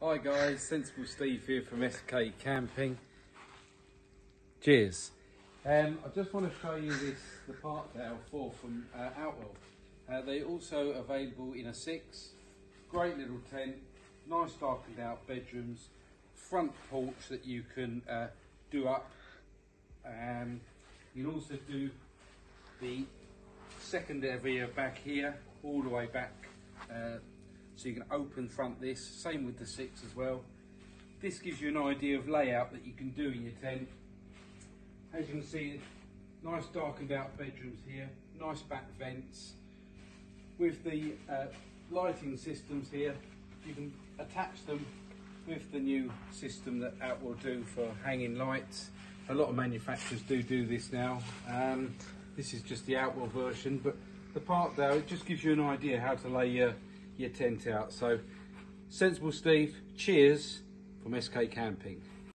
Hi guys, Sensible Steve here from SK Camping. Cheers. Um, I just want to show you this, the Parkdale 4 from uh, Outwell. Uh, they're also available in a 6. Great little tent, nice darkened out bedrooms, front porch that you can uh, do up. Um, you can also do the second area back here, all the way back uh, so you can open front this, same with the six as well. This gives you an idea of layout that you can do in your tent. As you can see, nice darkened out bedrooms here, nice back vents. With the uh, lighting systems here, you can attach them with the new system that Outwell do for hanging lights. A lot of manufacturers do do this now. Um, this is just the Outwell version, but the part there, it just gives you an idea how to lay your your tent out. So, Sensible Steve, cheers from SK Camping.